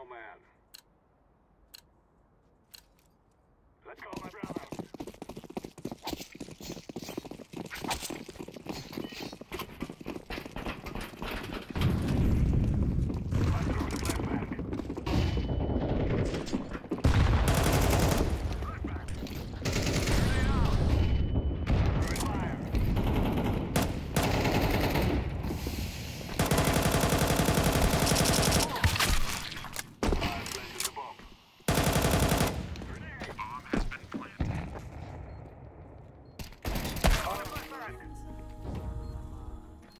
Oh, man.